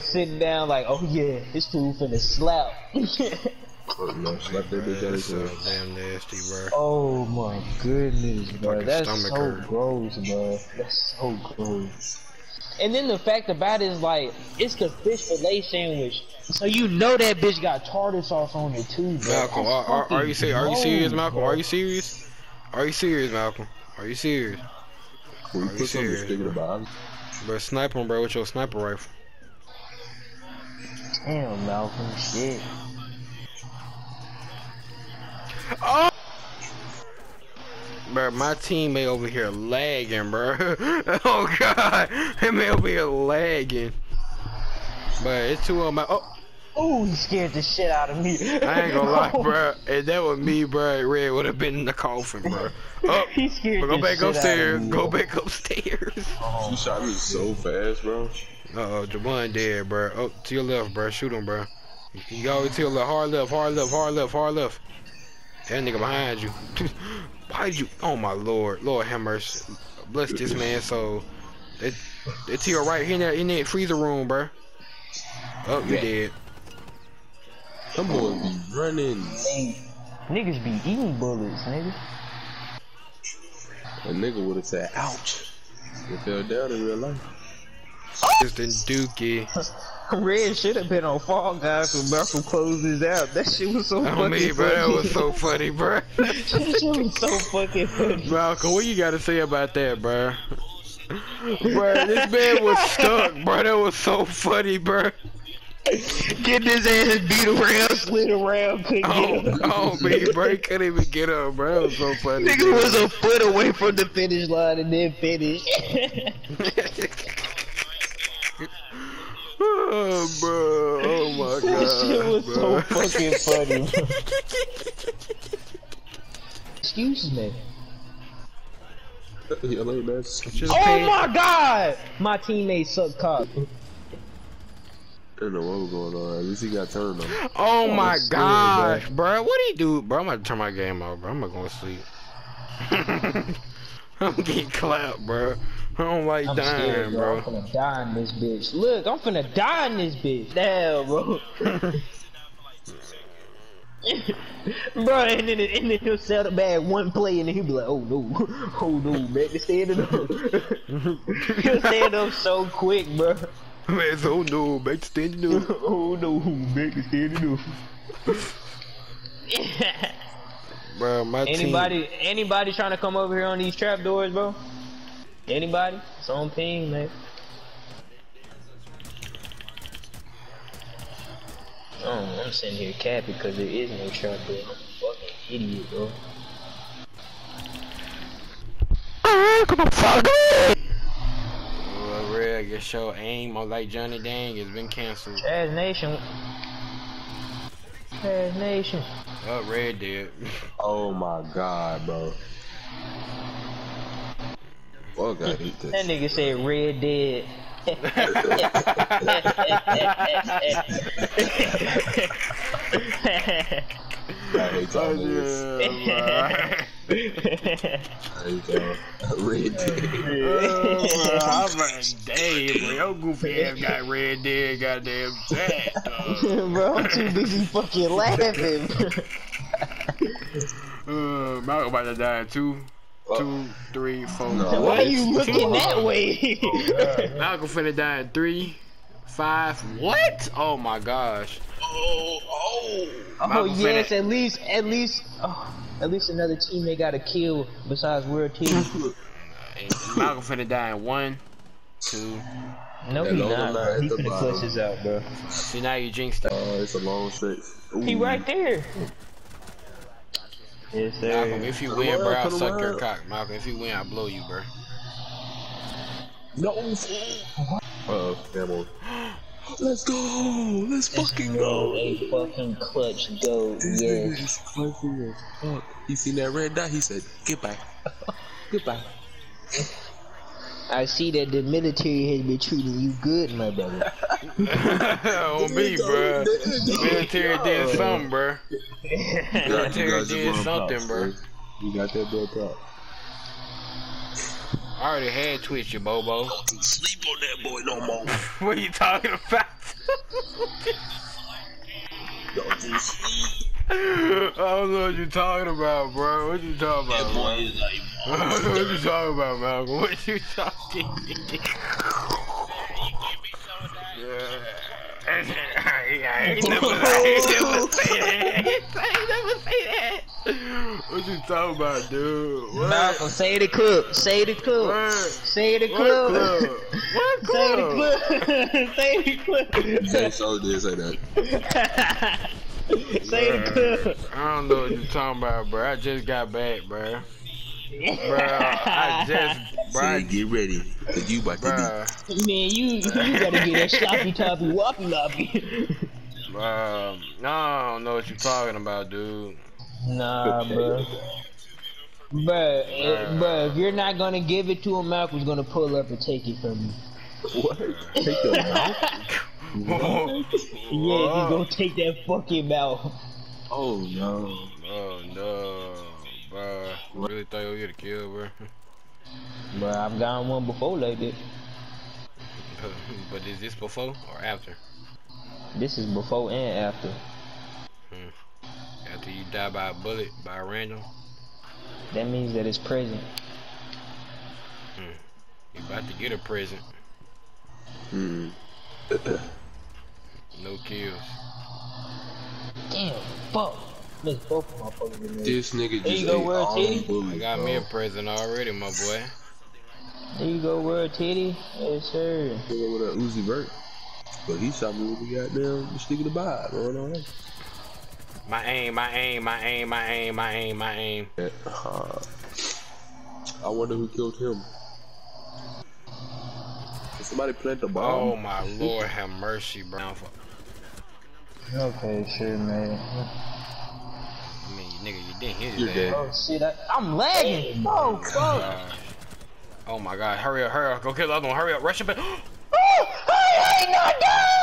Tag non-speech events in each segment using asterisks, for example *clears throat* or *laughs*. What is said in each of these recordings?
sitting down like, oh yeah, this fool finna slap. Oh, no, slap that bitch out of That's his damn nasty, bro. oh my goodness, bro. Fucking That's so hurt. gross, bro. That's so gross. And then the fact about it is like, it's the fish fillet sandwich. So you know that bitch got tartar sauce on it too, bro. Malcolm, are, are, are you serious? Are you serious, Malcolm? bro. Are you serious? Are you serious, Malcolm? Are you serious? When you Are you serious, sticking bro? about Bro, snipe him, bro, with your sniper rifle. Damn, Malcolm, shit. Oh! Bro, my teammate over here lagging, bro. *laughs* oh god, him over here lagging. But it's two of my. Oh, Ooh, he scared the shit out of me. I ain't gonna lie, *laughs* bro. If that was me, bro, Red would have been in the coffin, bro. *laughs* Oh, he scared go the back shit out of upstairs. me, Go bro. back upstairs. You shot me so fast, bro. Uh oh, Javon dead, bro. Oh, to your left, bro. Shoot him, bro. You always to your left. Hard left, hard left, hard left, hard left. That nigga behind you. *laughs* Why'd you? Oh my lord, Lord have mercy. Bless this man. So, it, it's to your right. He in that, in that freezer room, bro. Oh, you Yeah. dead. Them boys be running. Hey, niggas be eating bullets, nigga. A nigga would have said, ouch. They fell down in real life. Just in Dookie. *laughs* Red should have been on Fall Guys when Malcolm closed his out. That shit was so Oh fucking me, bro. That was so funny, bro. *laughs* that shit was so fucking funny. Malcolm, what you got to say about that, bro? Bro, this man was stuck, bro. That was so funny, bro. Get his ass beat around, slid around, couldn't Oh, get up. oh, me, bro. He couldn't even get up, bro. That was so funny. Nigga was a foot away from the finish line and then finished. *laughs* oh, bro. Oh, my that shit was bro. so fucking funny. Excuse me. Yeah, like that. Just Oh pay- my god! My teammate suck cock. I don't know what was going on. At least he got turned on. Oh, my gosh, bro. What he do? Bro, I'm about to turn my game off, bro. I'm not going to sleep. *laughs* *laughs* I'm getting clapped, bro. I don't like I'm dying, scared, bro. I'm bro. finna die in this bitch. Look, I'm finna die in this bitch. Damn, bro. *laughs* bro, and then, and then he'll sell the bag one play and then he'll be like, oh no, *laughs* oh no, man, they standing up. he'll stand up so quick, bro. Man, so no, back to standing up. oh no, man, to standing up. Oh, Bro, my team. anybody, anybody trying to come over here on these trap doors, bro? Anybody? It's on ping, man. Oh, I'm sitting here capping because there is no trap door. I'm a fucking idiot, bro. Well, Red, I guess your aim on like Johnny Dang has been canceled. Trash Nation. Trash Nation. Oh, Red did. Oh my god, bro. Fuck, I hate That nigga said red dead. *laughs* *laughs* I hate y'all niggas. I hate y'all. Red Dead. I'm like, damn, bro, your goofy ass got Red Dead, goddamn chat. dog. *laughs* bro, I'm too busy fucking laughing. Uh, Malcolm about to die in two, two, three, four. No. Why you looking that way? Malcolm finna die in three, five. What? Oh my gosh. Oh, oh. Oh yes, finna- at least, at least, oh, at least another teammate got a kill besides World Team. *laughs* Hey, Malcolm finna die in one, two. No, he not. line Bro. at He finna bottom. clutch his out, bro. See now you jinxed it. Oh, it's a long six. He right there. Yes, Malcolm, if you win, bro, I'll suck your cock. Malcolm, if you win, I'll blow you, bro. No. Uh-oh, ammo. *gasps* *gasps* *gasps* Let's go! Let's fucking Go go! a fucking clutch go. This Yes. nigga is clutching as fuck. He seen that red dot, he said, goodbye. goodbye. *laughs* I see that the military has been treating you good, my brother. *laughs* *laughs* On me, bro. Military did uh, something, bro. You got- Military did something, bro. You got that bro prop. I already had Twitch, you bobo. Don't sleep on that boy no more. *laughs* what are you talking about? Don't you sleep. *laughs* I don't know what you're talking about, bro. What you talking That about, boy is like, I don't know what you talking about, Malcolm. What you talking? *laughs* I ain't never, I ain't never say that. I ain't never say that. What you talking about, dude? What? Malcolm, say the club. Say the club. What? Say the What club. club? What Say the club? club. say the club. Jay so did say that. say the club. I don't know what you're talking about, bro. I just got back, bro. Bro, I *laughs* just, bro, Say, get ready. Cause you about to bro. Man, you you gotta get that sloppy toppy woppy loppy. Um, no, I don't know what you're talking about, dude. Nah, bro. Bruh, eh, bruh, if you're not gonna give it to him, Malcolm's gonna pull up and take it from you. be. What? Take your mouth? Yeah, he's gonna take that fucking mouth. Oh no. Oh no, bro. Really thought you were gonna kill, bro. Bruh, I've gotten one before like that. *laughs* but is this before or after? This is before and after. After you die by a bullet by a random, That means that it's present. you about to get a present. Mm. *clears throat* No kills. Damn, fuck. Missed both of my fucking. This nigga just you go, ate World all Titty. the bullets, I got bro. me a present already, my boy. There you go, world titty. Yes, sir. Nigga with that Uzi Vert. But he shot me with the goddamn stick of the vibe. Going on that. My aim, my aim, my aim, my aim, my aim, my aim. Uh, I wonder who killed him. Did somebody plant the bomb? Oh my lord, have mercy, bro. Okay, sure, man. I mean, you, nigga, you didn't hit You're dead. Oh shit, I, I'm lagging. Oh fuck. Uh, oh my god, hurry up, hurry up, go kill the other one, hurry up, rush him. *gasps* Oh, I ain't not dying.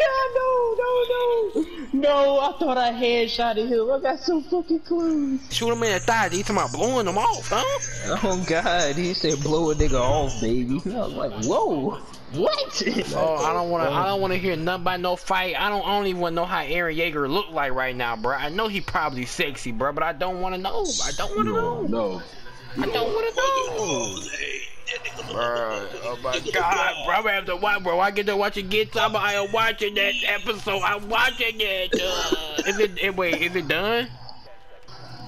No, no, no, no. No, I thought I headshotted him. I got so fucking close. Shoot him in the thigh, you talking about blowing them off, huh? Oh god, he said blow a nigga off, baby. I was like, whoa, what? Oh, I don't wanna, I don't wanna hear nothing about no fight. I don't, I don't even wanna know how Eren Yeager look like right now, bro. I know he probably sexy, bro, but I don't wanna know. I don't wanna know. No. I don't wanna know. Bro, oh my *laughs* god, bro, I'm gonna have to watch, bro. I get to watch it get time. I am watching that episode. I'm watching it. *laughs* Uh, is it, wait, is it done?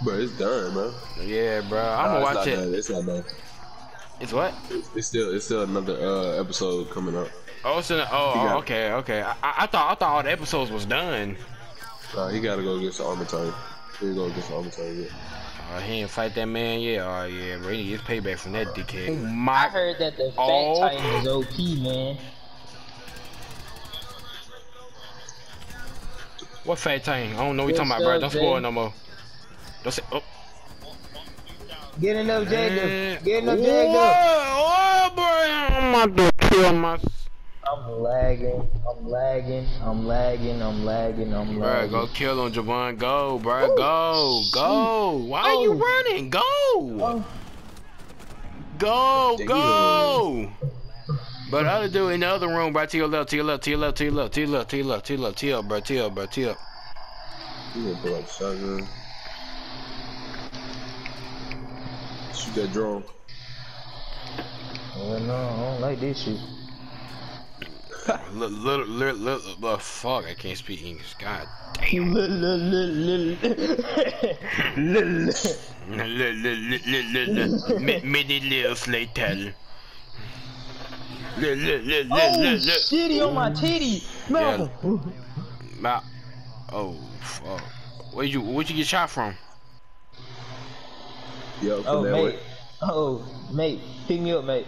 Bro, it's done, bro. Yeah, bro. I'm Nah, gonna it's watch not it. Done. It's not done. It's what? It's still, it's still another uh, episode coming up. Oh, it's in, oh, oh, okay, okay. I, I I thought, I thought all the episodes was done. Uh, he gotta go against the armor time. He go against the armor time. Yeah. Oh, he didn't fight that man yet. Oh yeah, bro. He gets payback from that dickhead. Oh, I My, heard that the fat Oh. titan is OP, man. what fat tank? I don't know what you Good talking about, bro. Don't spoil no more. Don't say. Oh. Get enough Jacob. Man. Get enough Whoa, Jacob. oh, boy, I'm about to kill my. I'm lagging. I'm lagging. I'm lagging. I'm lagging. I'm Bro, lagging. go kill him, Javon. Go, bro. Go, go. Why are you Oh. running? Go. Oh. Go, Damn. go. But other dude in the other room, bro, to your left, to your left, to your left, to your left, to your left, to your left, to your left, to your left, bro, to your left, bro, to your left. He gonna pull out the shotgun. Shoot that drone. Oh, no, I don't like this shit. Little, little, little, little, little, fuck, I can't speak English. God damn. Lil- lil- lil- lil- lil- Many little later. Oh, shit, he on my titty. Malcolm. Ma- Oh, fuck. Where'd you, where'd you get shot from? Yo, from Oh, that mate. way. Oh, mate. Pick me up, mate.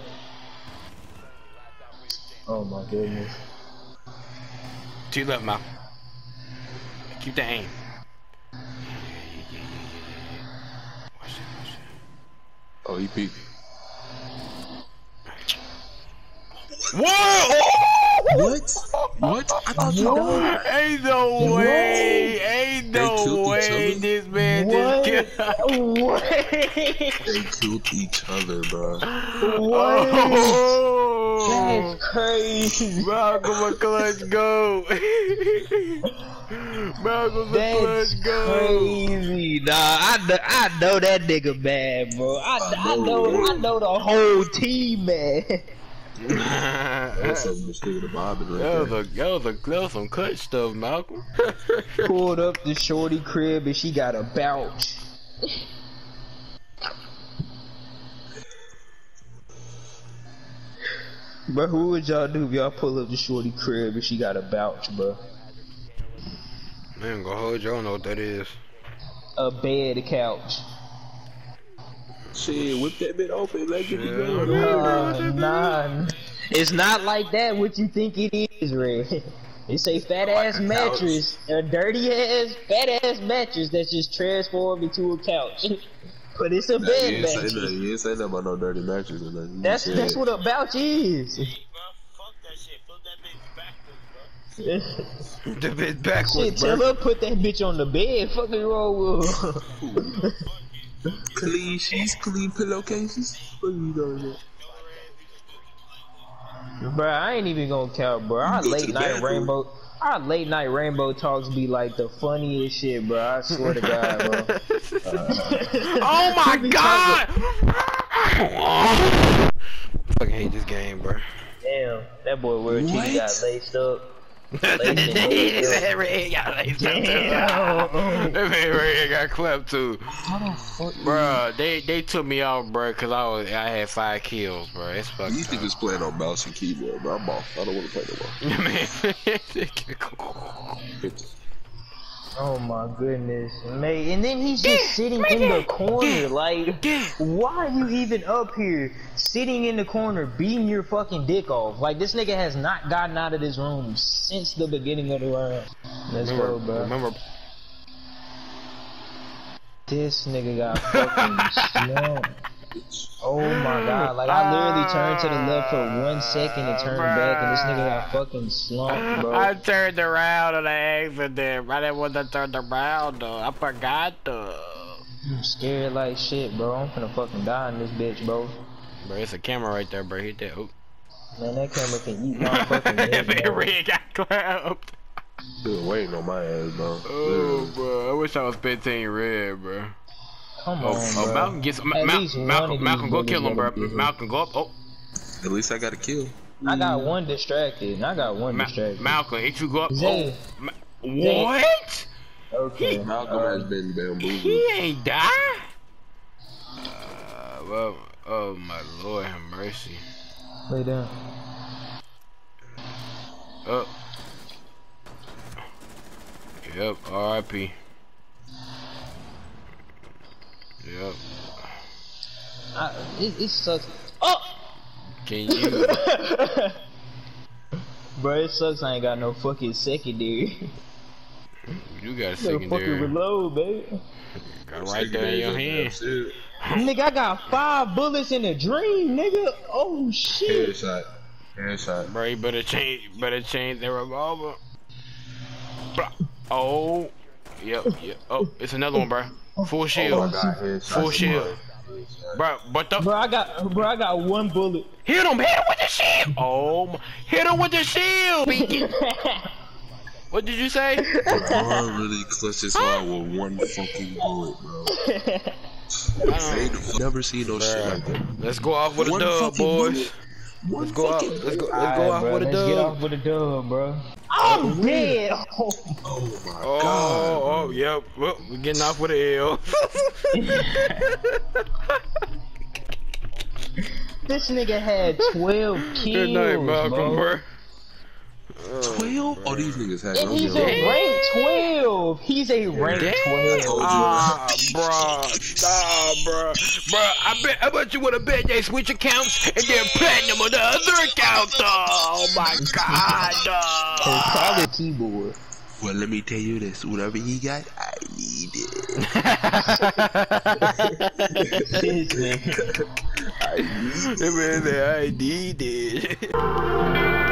Oh, my goodness. To your left, Mal. Keep the aim. Watch that, watch that. Oh, he peeked. Whoa! What? What? I thought you died. Ain't no way! Ain't They no killed each way other? this man What? just what? *laughs* They *laughs* killed each other, bro. What? Oh, That's crazy. *laughs* Malcolm a clutch go. *laughs* Malcolm a That's clutch go. crazy, nah. I know, I know that nigga bad, bro. I, I know, I know the whole team, man. *laughs* That's that something to stick with the bobbin right was a that was a that was some cut stuff, Malcolm. Pulled up the shorty crib and she got a pouch. Bro, who would y'all do if y'all pull up the shorty crib and she got a pouch, bro? Man, go hold y'all know what that is. A bed, a couch. Shit, whip that bit open, let get it Yeah. going. Uh, nah, it's not like that. What you think it is, Red? *laughs* It's a fat ass a couch. mattress, a dirty ass, fat ass mattress that's just transformed into a couch. *laughs* but it's a Nah, bed you ain't say nothing. You ain't say nothing about no dirty mattress or nothing. You That's said- that's what a bouch is. Hey, bro, fuck that shit. Flip that bitch backwards, bro. *laughs* The bitch Shit, backwards, tell bro. her put that bitch on the bed. Fucking wrong with her. *laughs* Clean sheets, clean pillowcases. What are you doing? Bro, I ain't even gonna count, bro. I go late night bathroom. rainbow, our late night rainbow talks be like the funniest shit, bro. I swear to God, bro. *laughs* *laughs* oh my Be god! Fucking hate this game, bro. Damn, that boy World What? Chief got laced up. That red got laced up too. Damn. That man red got clapped too. How the fuck? Bro, they they took me out, bro, cause I was I had five kills, bro. It's fucking. These niggas playing on mouse and keyboard, bro. I'm off. I don't want to play no more. *laughs* man. *laughs* Oh my goodness, mate. And then he's just sitting in the corner, like, why are you even up here, sitting in the corner, beating your fucking dick off? Like this nigga has not gotten out of this room since the beginning of the round. Let's go, remember, bro. remember, This nigga got fucking *laughs* slumped. Oh my god, like I literally turned to the left for one second and turned back and this nigga got fucking slumped, bro. I turned around on the accident. I didn't want to turn around though. I forgot though. I'm scared like shit, bro. I'm gonna fucking die in this bitch, bro. Bro, it's a camera right there, bro. Hit that. Oh. Man, that camera can eat my *laughs* fucking head, Man, bro. red got clapped. Still waiting on my ass, bro. Oh, bro. I wish I was 15 red, bro. Come Oh, on, oh bro. Malcolm gets At Ma- least Malcolm. Malcolm, go kill him, bro. gotta be here. Malcolm, go up. Oh, At least I got a kill. I got one distracted. I got one Ma- distracted. Malcolm, if you go up. Zay. Oh, Ma- what? okay. Malcolm uh, has been bamboozled. He ain't die. Uh, well, oh my Lord, have mercy. Lay down. Up. Yep, R.I.P. Yep. I, it, it sucks. Oh! Can *laughs* you? Bro, it sucks I ain't got no fucking secondary. You got a Gotta fucking secondary. reload, baby. Got right there in your hand. Shit. Nigga, I got five bullets in a dream, nigga. Oh shit. Headshot. Headshot. Bro, you better change, better change the revolver. Oh, yep, yep. Oh, it's another one, bro. Full Oh shield, god, full shield, bro. But the Bro, I got bro, I got one bullet. hit him, hit him with the shield. Oh, my. hit him with the shield. Beacon. *laughs* What did you say? Bro, really clutched his heart with one fucking bullet, bro. *laughs* Ain't never seen no shit like that. Let's go off with a One dub, fucking boys. bullet. One Let's go out. Let's go. bullet. Let's go Alright, off bro, with a let's get dub. off with a dub, bro. Oh, I'm dead. Oh. Oh my Oh, god. oh, oh yep. Well, we're getting off with a L. *laughs* This nigga had 12 kills, Good night, Malcolm, bro. Bro. Oh, 12? These niggas had And he's a rank 12. He's a rank Damn. 12. Ah, bruh. Nah, bruh. Bruh, I bet, I bet you would have bet they switch accounts and then platinum on the other account. Oh my god, It's dog. keyboard. Well, let me tell you this. Whatever he got, I need it. *laughs* *laughs* I need it. Man I need it. *laughs*